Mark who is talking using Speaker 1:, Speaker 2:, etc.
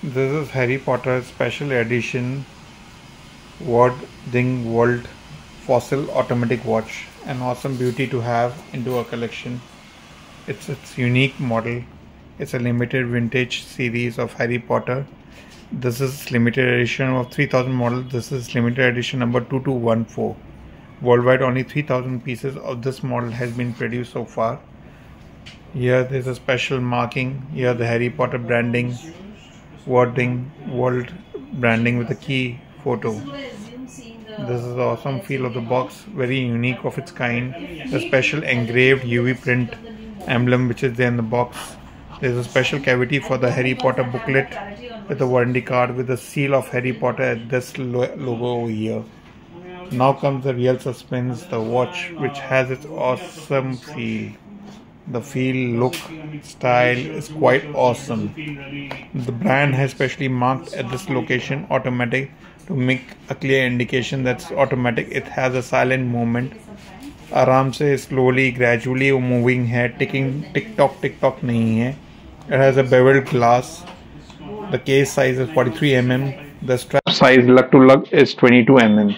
Speaker 1: This is Harry Potter Special Edition Wizarding World Fossil Automatic Watch. An awesome beauty to have into a collection. It's its unique model. It's a limited vintage series of Harry Potter. This is limited edition of 3000 model. This is limited edition number 2214. Worldwide only 3000 pieces of this model has been produced so far. Here there's a special marking. Here the Harry Potter branding wizarding world branding with a key photo. This is the awesome feel of the box very unique of its kind. The special engraved uv print emblem which is there in the box. There's a special cavity for the harry potter booklet with a warranty card with the seal of harry potter at this logo over here. Now comes the real suspense the watch which has its awesome feel the feel look style is quite awesome the brand has specially marked at this location automatic to make a clear indication that's automatic it has a silent movement आराम से slowly gradually वो moving है ticking tick tock tick tock नहीं है it has a beveled glass the case size is 43 mm the strap size lug to lug is 22 mm